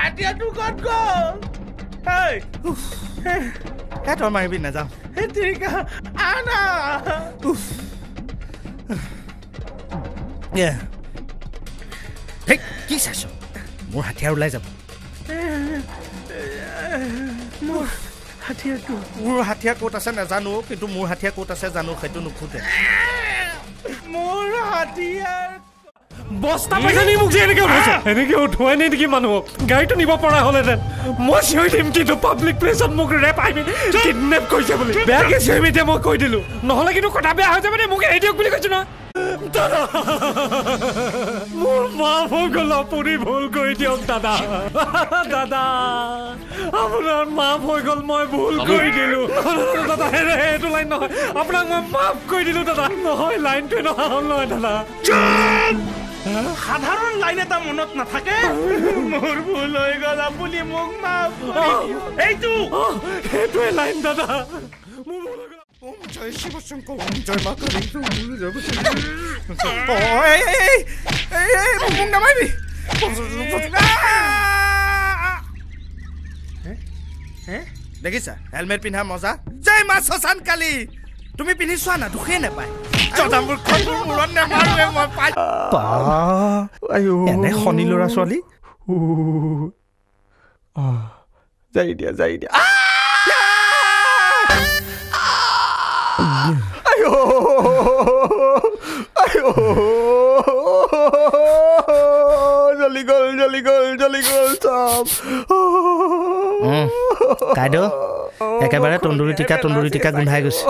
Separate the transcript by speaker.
Speaker 1: হাতীয়াটো ক'ত গ'ল
Speaker 2: হে তই মাৰিবি নাযাওঁ
Speaker 1: হে তিৰিকা আনা
Speaker 2: কি চাইছ মোৰ হাথিয়াৰ ওলাই যাব
Speaker 1: মোৰ
Speaker 2: হাথিয়াৰ ক'ত আছে নাজানো কিন্তু মোৰ হাথিয়াৰ ক'ত আছে জানো সেইটো নুখুধে
Speaker 1: মোৰ হাতীয়াৰ
Speaker 3: বস্তা পইচা নি মোক যে এনেকে উঠাইছ? এনেকে উঠোৱাই নাই নেকি মানুহক? গাড়ীটো নিব পৰা হ'লেহেঁতেন মই চিঞৰি দিম কিন্তু পাব্লিক প্লেচত মোক ৰেপ আহি কিডনেপ কৰিছে বুলি। বেয়াকে চিঞৰিম এতিয়া মই কৈ দিলো। নহ'লে কিন্তু কথা বেয়া হৈ যাব দেই মোক এৰি দিয়ক বুলি কৈছো নহয়। দাদা মোৰ মাফ হৈ গ'ল আপুনি ভুল কৰি দিয়ক দাদা। দাদা আপোনাৰ মাফ হৈ গ'ল মই ভুল কৰি দিলো। দাদা এইটো লাইন নহয়। আপোনাক মই মাফ কৰি দিলো দাদা। নহয় লাইনটোৱে নহা হ'ল নহয় দাদা।
Speaker 1: সাধাৰণ লাইন এটা মনত নাথাকে? মোৰ ভুল হৈ গ'ল আপুনি মোক মাফ কৰি দিয়ক। এইটো!
Speaker 3: সেইটোৱে লাইন দাদা।
Speaker 2: ওম জয় শিৱ শংকৰ ওম জয় মা কালী। মোক নামাৰিবি। দেখিছা? হেলমেট পিন্ধা মজা? জয় মা শশান কালী! তুমি পিন্ধি চোৱা না দুখেই নাপায় এনে শনি ল'ৰা ছোৱালী
Speaker 3: যাই দিয়া যাই দিয়া জ্বলি গ'ল জ্বলি গ'ল জ্বলি গ'ল চব
Speaker 2: কাইদেউ একেবাৰে তন্দুৰী টিকা তন্দুৰী টিকা গোন্ধাই গৈছে